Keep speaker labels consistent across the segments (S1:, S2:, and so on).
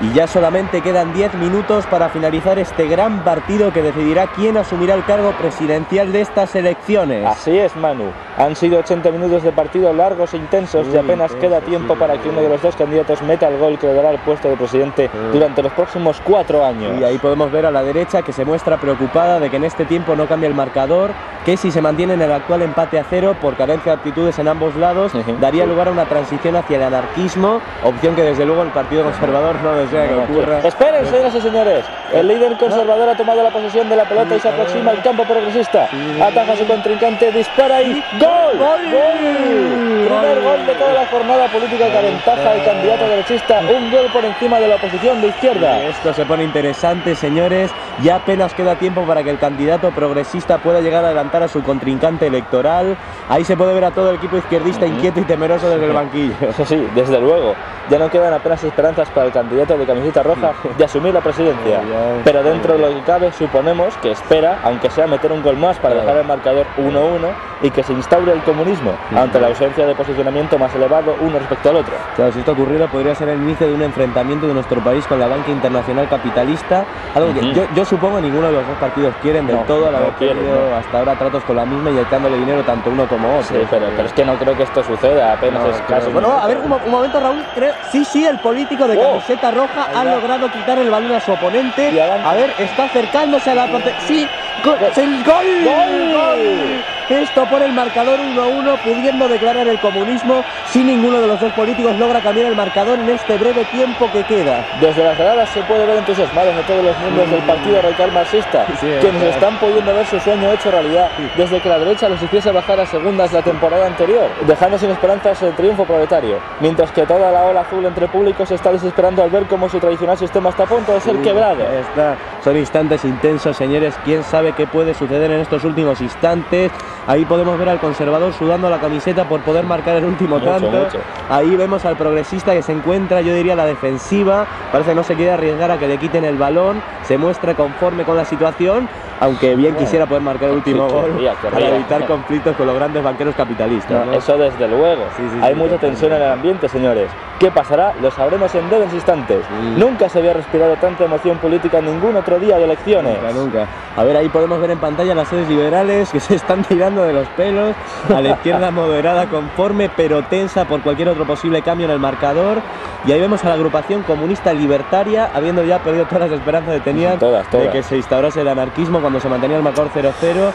S1: y ya solamente quedan 10 minutos para finalizar este gran partido que decidirá quién asumirá el cargo presidencial de estas elecciones.
S2: Así es, Manu. Han sido 80 minutos de partido largos e intensos y apenas queda tiempo para que uno de los dos candidatos meta el gol que le dará el puesto de presidente durante los próximos cuatro años.
S1: Y ahí podemos ver a la derecha que se muestra preocupada de que en este tiempo no cambie el marcador, que si se mantiene en el actual empate a cero por carencia de actitudes en ambos lados, daría lugar a una transición hacia el anarquismo, opción que desde luego el Partido Conservador no desea que ocurra.
S2: Esperen, señoras y señores. El líder conservador ha tomado la posesión de la pelota y se aproxima al campo progresista. Ataja a su contrincante, dispara y ¡Gol! ¡Gol! Primer gol de toda la jornada política que aventaja al candidato derechista. Un gol por encima de la oposición de izquierda.
S1: Esto se pone interesante, señores. Ya apenas queda tiempo para que el candidato progresista pueda llegar a adelantar a su contrincante electoral. Ahí se puede ver a todo el equipo izquierdista inquieto y temeroso desde el banquillo.
S2: Eso sí, desde luego. Ya no quedan apenas esperanzas para el candidato de camiseta roja de asumir la presidencia. Pero dentro de lo que cabe, suponemos que espera, aunque sea meter un gol más para dejar el marcador 1-1 y que se instaure el comunismo ante la ausencia de posicionamiento más elevado uno respecto al otro.
S1: Claro, si esto ocurriera podría ser el inicio de un enfrentamiento de nuestro país con la banca internacional capitalista, algo que yo, yo supongo ninguno de los dos partidos quieren del
S2: No,
S1: todo al
S2: no
S1: haber
S2: quieren,
S1: tenido
S2: no.
S1: hasta ahora tratos con la misma y echándole dinero tanto uno como otro.
S2: Sí, pero, pero es que no creo que esto suceda, apenas
S1: No,
S2: es caso.
S3: Bueno, a ver, un, mo- un momento, Raúl. Creo, sí, sí, el político de
S2: Oh.
S3: camiseta roja ha logrado quitar el balón a su oponente. A ver, está acercándose a la parte. Sí, go- gol.
S2: ¡Gol!
S3: Esto pone el marcador 1-1, pudiendo declarar el comunismo si ninguno de los dos políticos logra cambiar el marcador en este breve tiempo que queda.
S2: Desde las gradas se puede ver entusiasmados a todos los miembros del Partido Radical Marxista,
S1: Sí,
S2: quienes
S1: claro.
S2: están pudiendo ver su sueño hecho realidad desde que la derecha los hiciese bajar a segundas la temporada anterior, dejando sin esperanzas el triunfo proletario, mientras que toda la ola azul entre públicos está desesperando al ver cómo su tradicional sistema está a punto de ser quebrado.
S1: Está. Son instantes intensos, señores. ¿Quién sabe qué puede suceder en estos últimos instantes? Ahí podemos ver al conservador sudando la camiseta por poder marcar el último
S2: Mucho,
S1: tanto.
S2: mucho.
S1: Ahí vemos al progresista que se encuentra, yo diría, la defensiva. Parece que no se quiere arriesgar a que le quiten el balón. Se muestra conforme con la situación, aunque bien quisiera poder marcar el último
S2: Sí,
S1: gol
S2: querría,
S1: para evitar conflictos con los grandes banqueros capitalistas. ¿no?
S2: Eso desde luego.
S1: Sí, sí,
S2: Hay mucha tensión en el ambiente, señores. ¿Qué pasará? Lo sabremos en breves instantes. Nunca se había respirado tanta emoción política en ningún otro día de elecciones.
S1: Nunca, nunca. A ver, ahí podemos ver en pantalla las sedes liberales que se están tirando de los pelos. A la izquierda moderada, conforme, pero tensa por cualquier otro posible cambio en el marcador. Y ahí vemos a la agrupación comunista libertaria, habiendo ya perdido todas las esperanzas que tenían
S2: Todas, todas.
S1: de que se instaurase el anarquismo cuando se mantenía el marcador 0-0.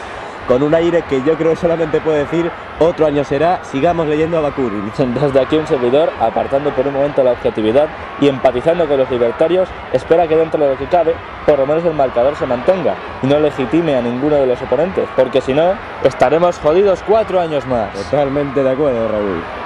S1: Con un aire que yo creo que solamente puede decir otro año será, sigamos leyendo a Bakurin.
S2: Desde aquí un servidor, apartando por un momento la objetividad y empatizando con los libertarios, espera que dentro de lo que cabe, por lo menos el marcador se mantenga y no legitime a ninguno de los oponentes, porque si no, estaremos jodidos cuatro años más.
S1: Totalmente de acuerdo, Raúl.